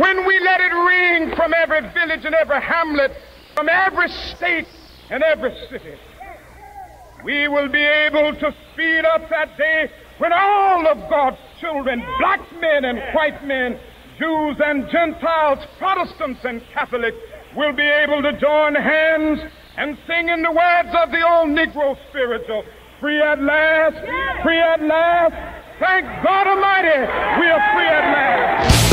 when we let it ring from every village and every hamlet, from every state and every city, we will be able to speed up that day when all of God's children, black men and white men, Jews and Gentiles, Protestants and Catholics, will be able to join hands and sing in the words of the old Negro spiritual, free at last, free at last. Thank God Almighty, we are free at last.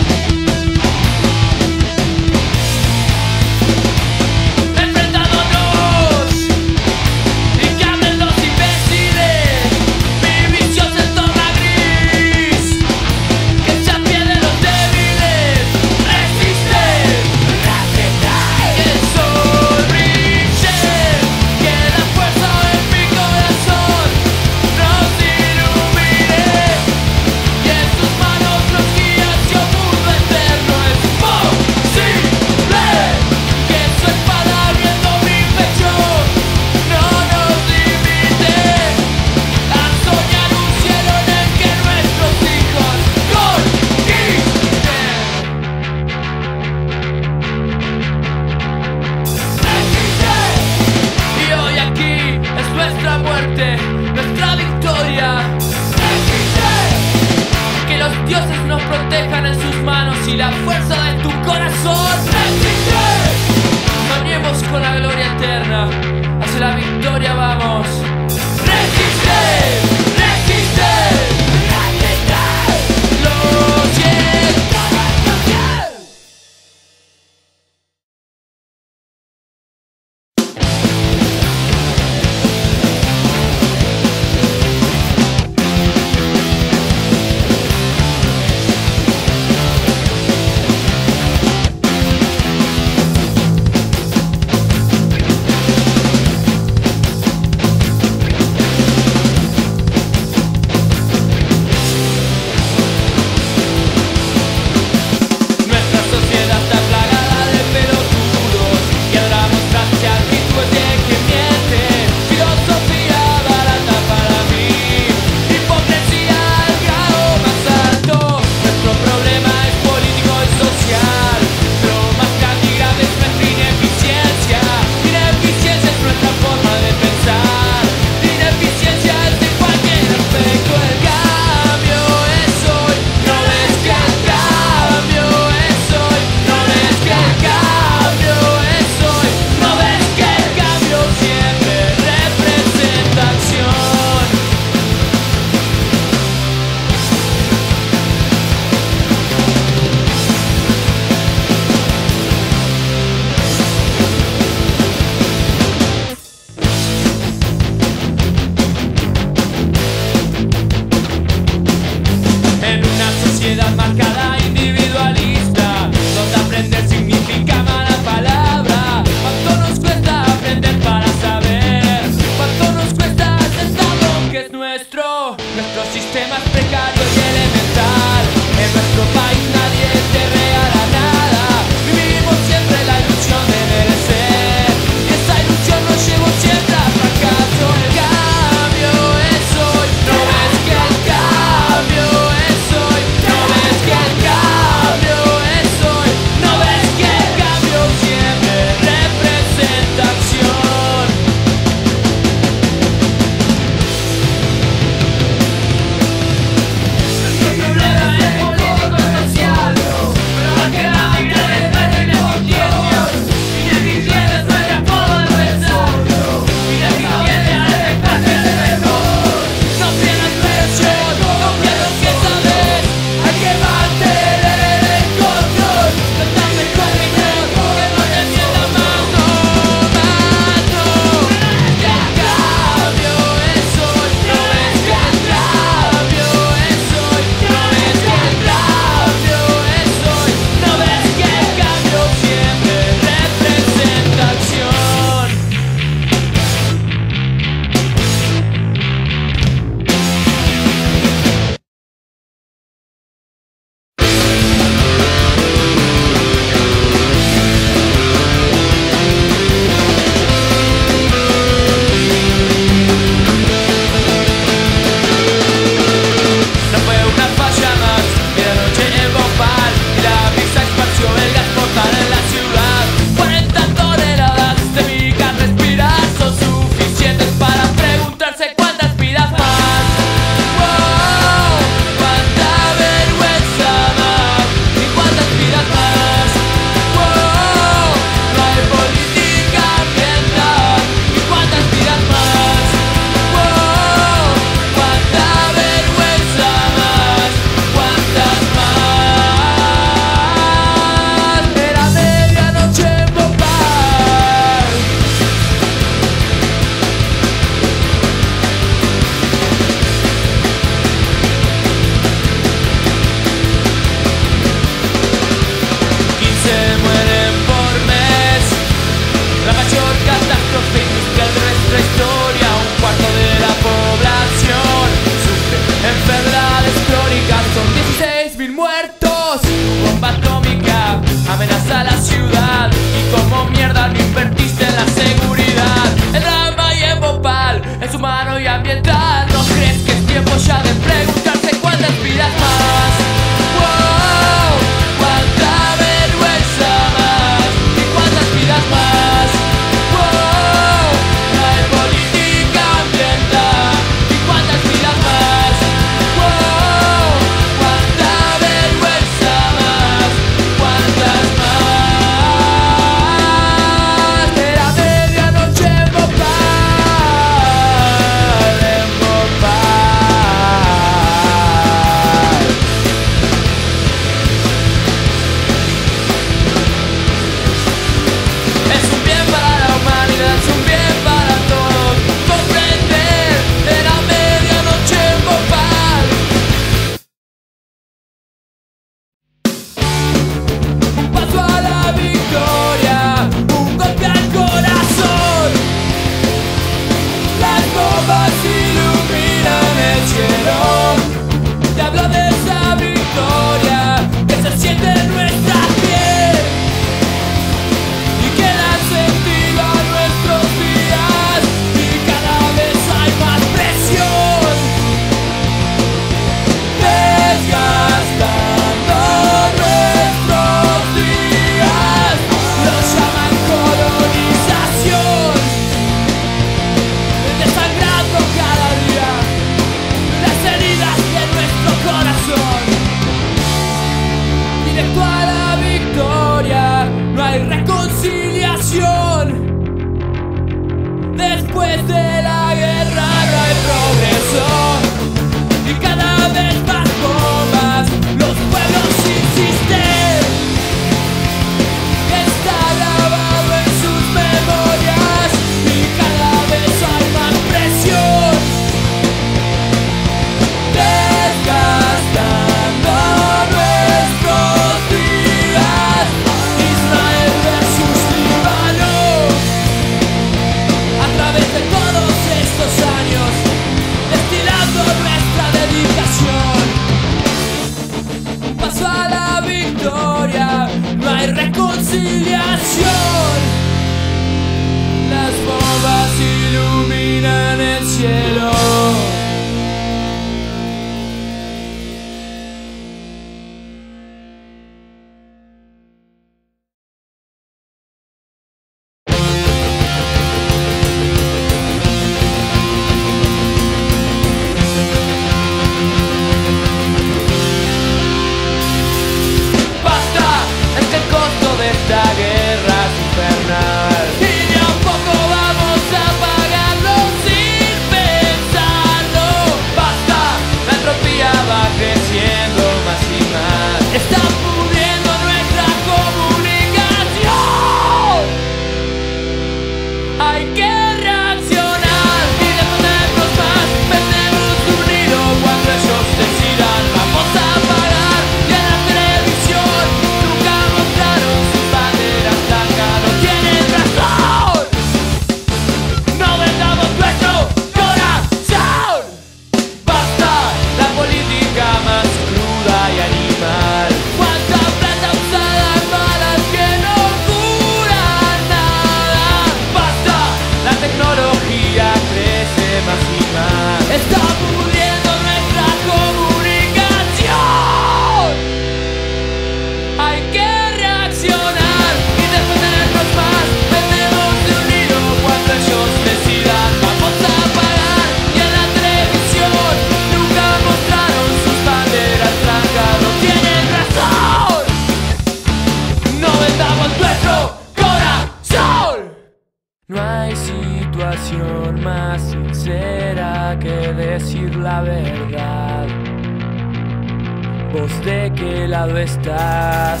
lado estás.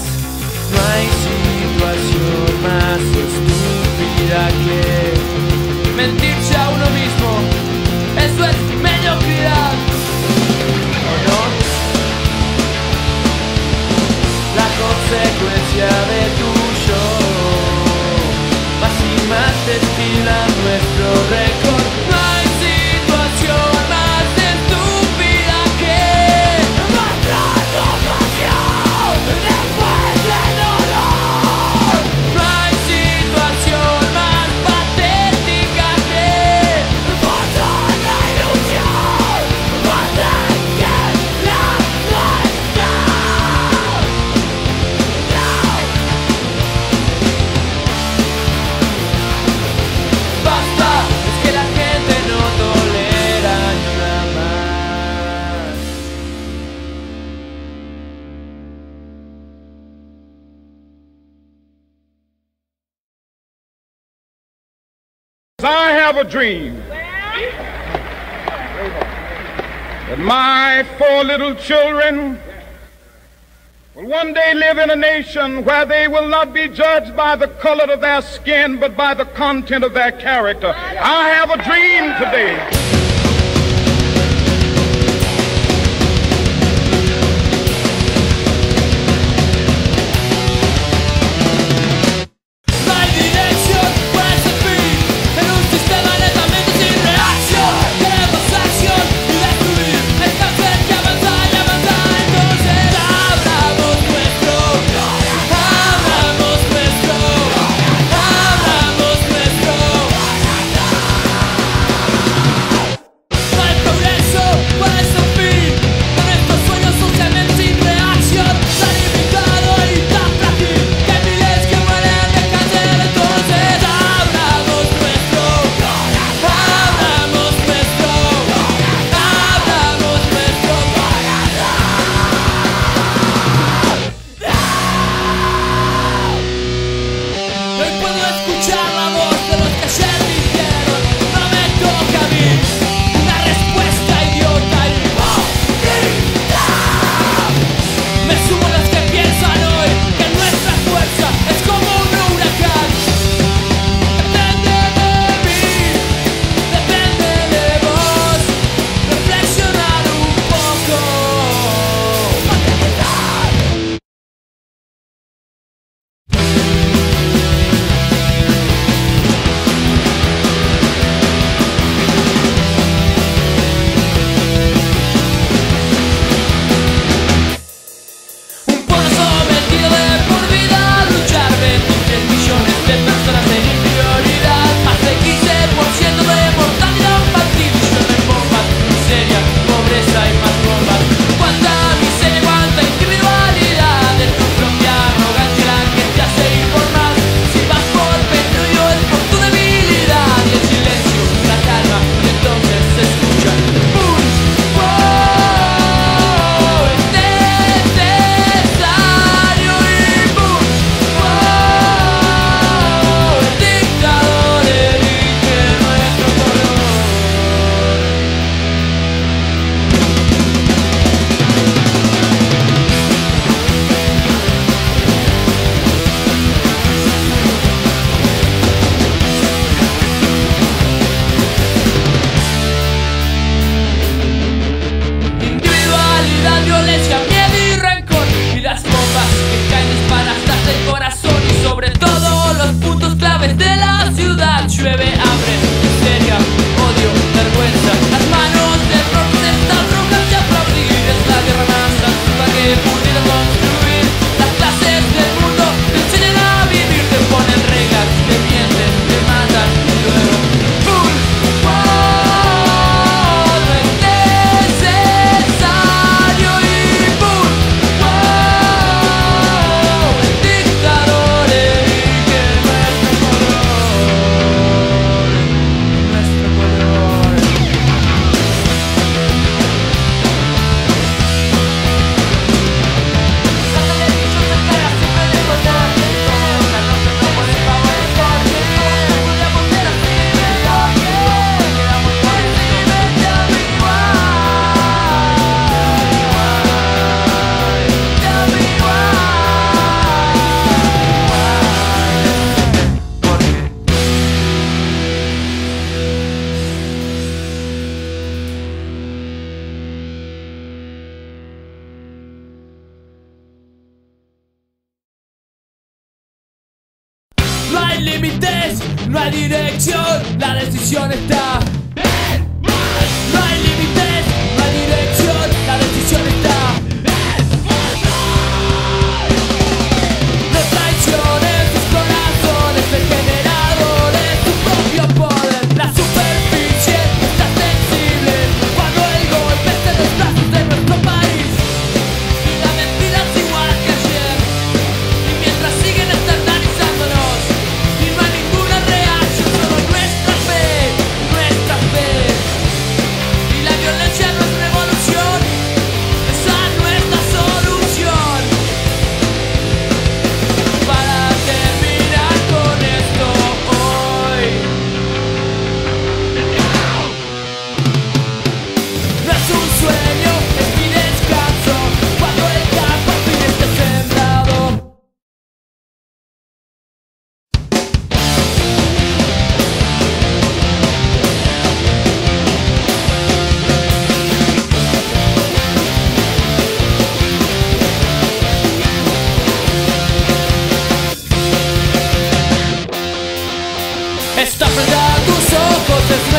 No hay situación más estúpida que mentirse a uno mismo. Eso es mediocridad. ¿O no? La consecuencia de tu show más y más destila nuestro recorrido. I have a dream that my four little children will one day live in a nation where they will not be judged by the color of their skin, but by the content of their character. I have a dream today. canciones Está frente a tus ojos, es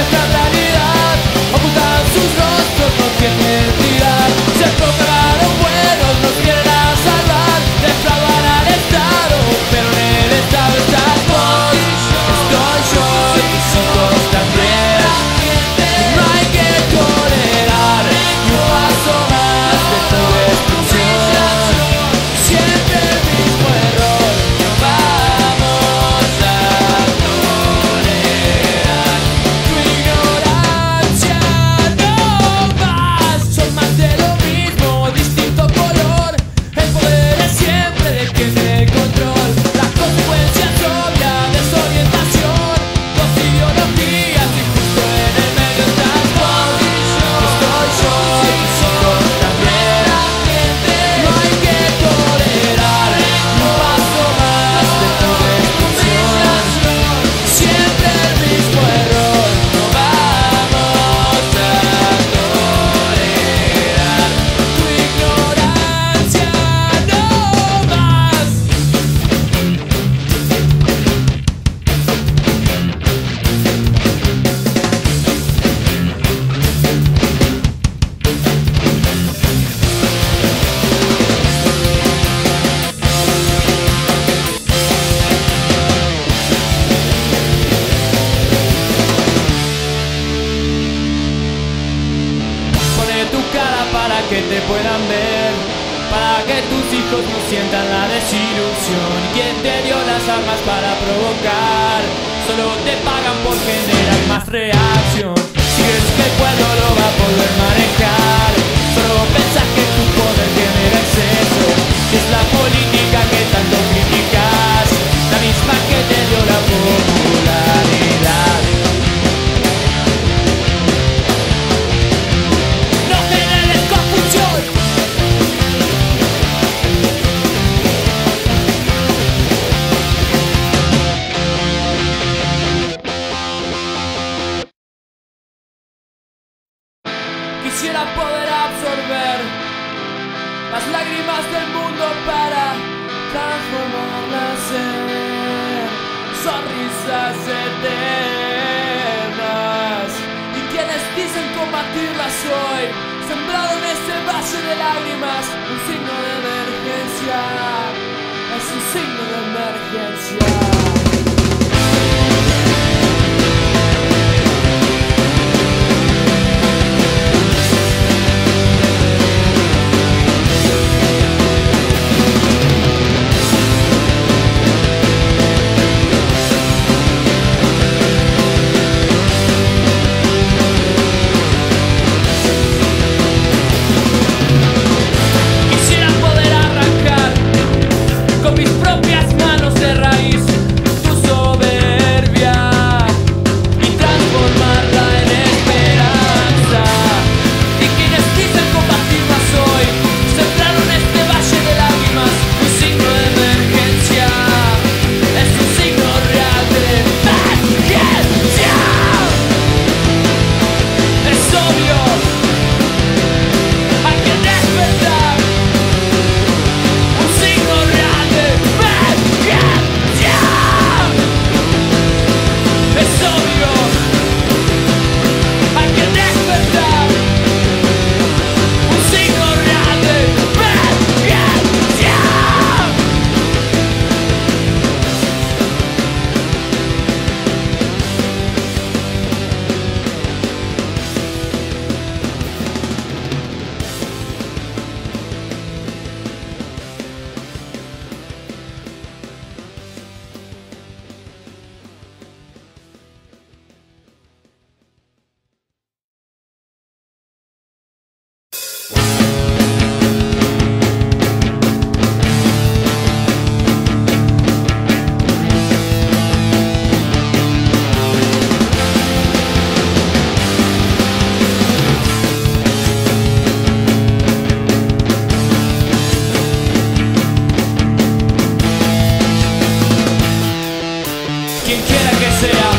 quien quiera que sea,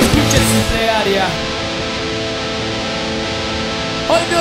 escuche su plegaria. Oigo.